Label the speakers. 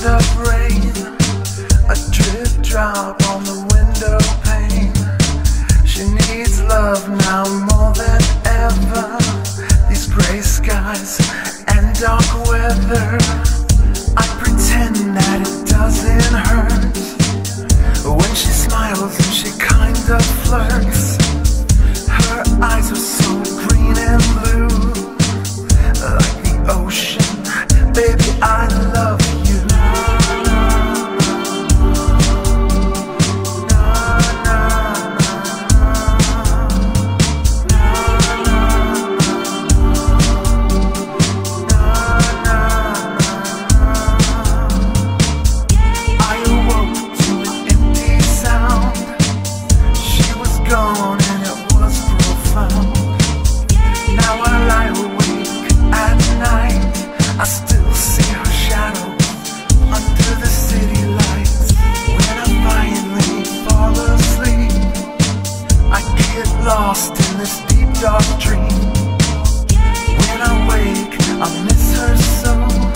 Speaker 1: the rain, a drip drop on the window pane. She needs love now more than ever. These gray skies and dark weather. lost in this deep dark dream. When I wake, I miss her so.